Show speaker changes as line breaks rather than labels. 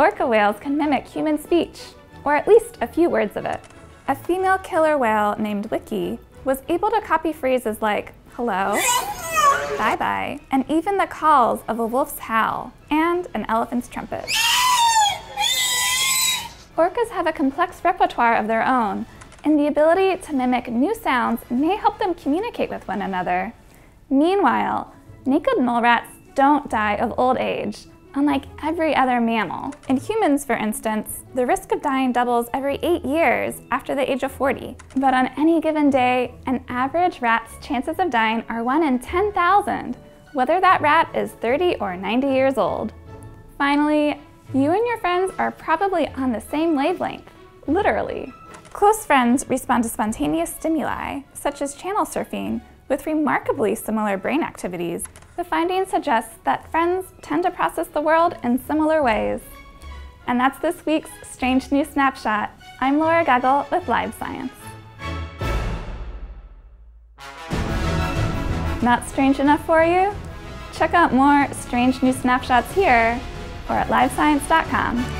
Orca whales can mimic human speech, or at least a few words of it. A female killer whale named Wikie was able to copy phrases like hello, bye bye, and even the calls of a wolf's howl and an elephant's trumpet. Orcas have a complex repertoire of their own, and the ability to mimic new sounds may help them communicate with one another. Meanwhile, naked mole rats don't die of old age, unlike every other mammal. In humans, for instance, the risk of dying doubles every eight years after the age of 40. But on any given day, an average rat's chances of dying are 1 in 10,000, whether that rat is 30 or 90 years old. Finally, you and your friends are probably on the same wavelength, literally. Close friends respond to spontaneous stimuli, such as channel surfing, with remarkably similar brain activities. The findings suggest that friends tend to process the world in similar ways. And that's this week's Strange News Snapshot. I'm Laura Geggel with Live Science. Not strange enough for you? Check out more strange news snapshots here or at livescience.com.